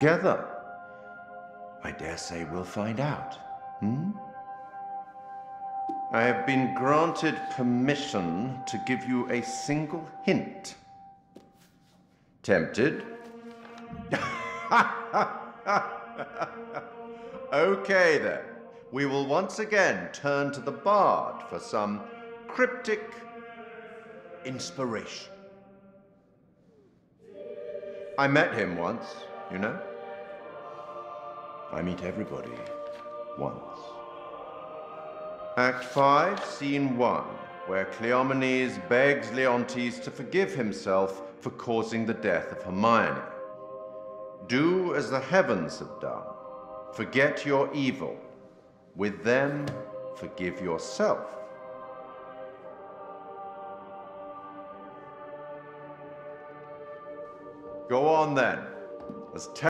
together? I dare say we'll find out. Hmm? I have been granted permission to give you a single hint. Tempted? okay then. We will once again turn to the bard for some cryptic inspiration. I met him once, you know. I meet everybody once. Act 5, Scene 1, where Cleomenes begs Leontes to forgive himself for causing the death of Hermione. Do as the heavens have done. Forget your evil. With them, forgive yourself. Go on then. As